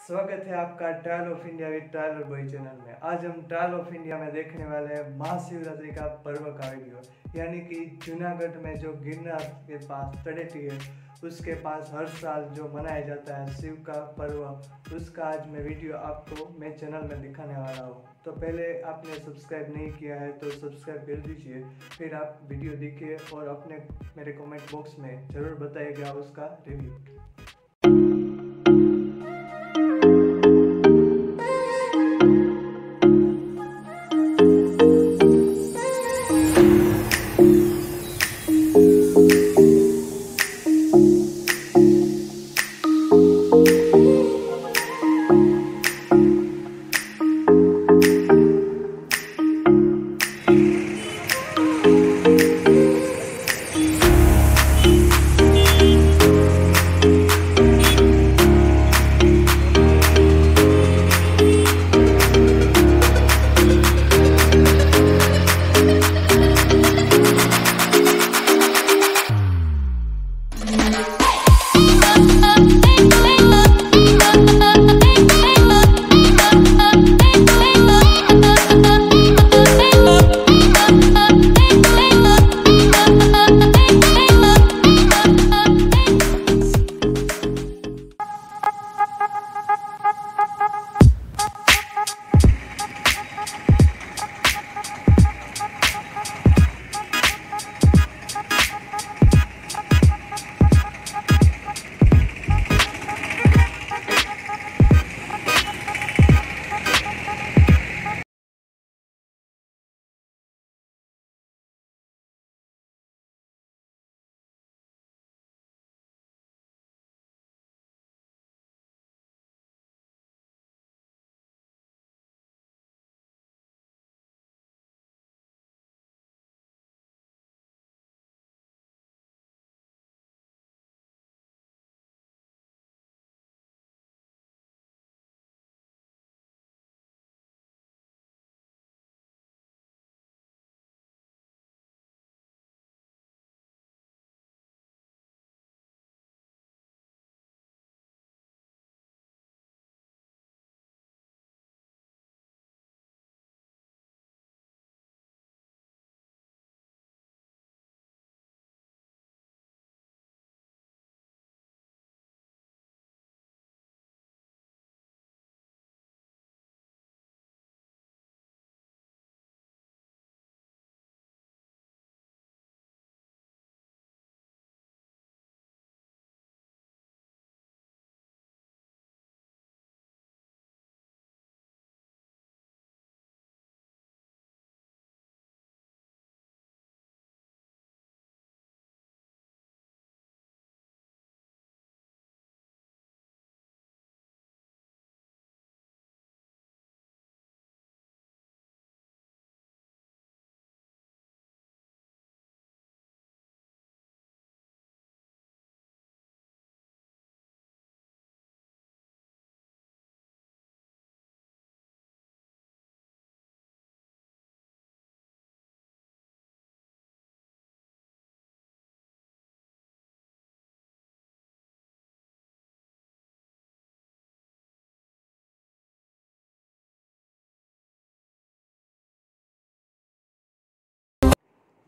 स्वागत है आपका trial of India with trailer boy channel में। आज हम ट्रायल ऑफ़ इंडिया में देखने वाले हैं महाशिवरात्रि का पर्व का वीडियो यानी कि जूनागढ़ में जो गिरनार के पास तड़ेटी है, उसके पास हर साल जो मनाया जाता है शिव का पर्व, उसका आज मैं वीडियो आपको मैं चैनल में दिखाने वाला हूँ। तो पहले आपने सब्सक्राइब नहीं किया है तो सब्सक्राइब कर दीजिए। फिर आप वीडियो देखिए और अपने मेरे कमेंट बॉक्स में ज़रूर बताइएगा उसका रिव्यू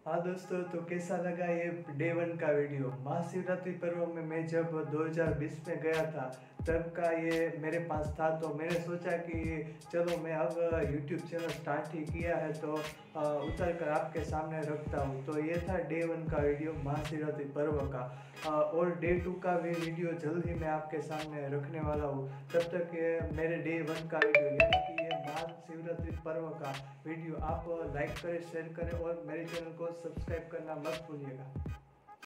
हाँ दोस्तों तो कैसा लगा ये डे वन का वीडियो महाशिवरात्रि पर्व में मैं जब 2020 में गया था, तब का ये मेरे पास था तो मैंने सोचा कि चलो मैं अब यूट्यूब चैनल स्टार्ट ही किया है तो उतर कर आपके सामने रखता हूँ। तो ये था डे वन का वीडियो महाशिवरात्रि पर्व का। और डे टू का भी वीडियो जल्द ही मैं आपके सामने रखने वाला हूँ। तब तक ये मेरे डे वन का वीडियो यानी कि ये शिवरात्रि पर्व का वीडियो आप लाइक करें, शेयर करें और मेरे चैनल को सब्सक्राइब करना मत भूलिएगा।